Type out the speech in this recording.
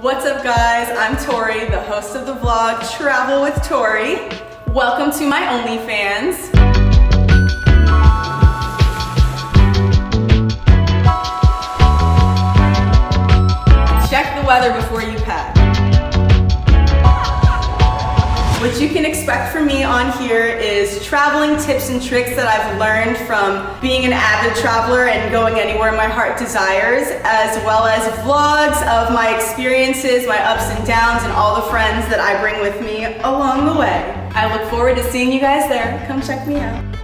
What's up guys? I'm Tori, the host of the vlog Travel with Tori. Welcome to my OnlyFans. Check the weather before you pack. What you can expect from me on here is traveling tips and tricks that I've learned from being an avid traveler and going anywhere my heart desires, as well as vlogs of my experiences, my ups and downs, and all the friends that I bring with me along the way. I look forward to seeing you guys there. Come check me out.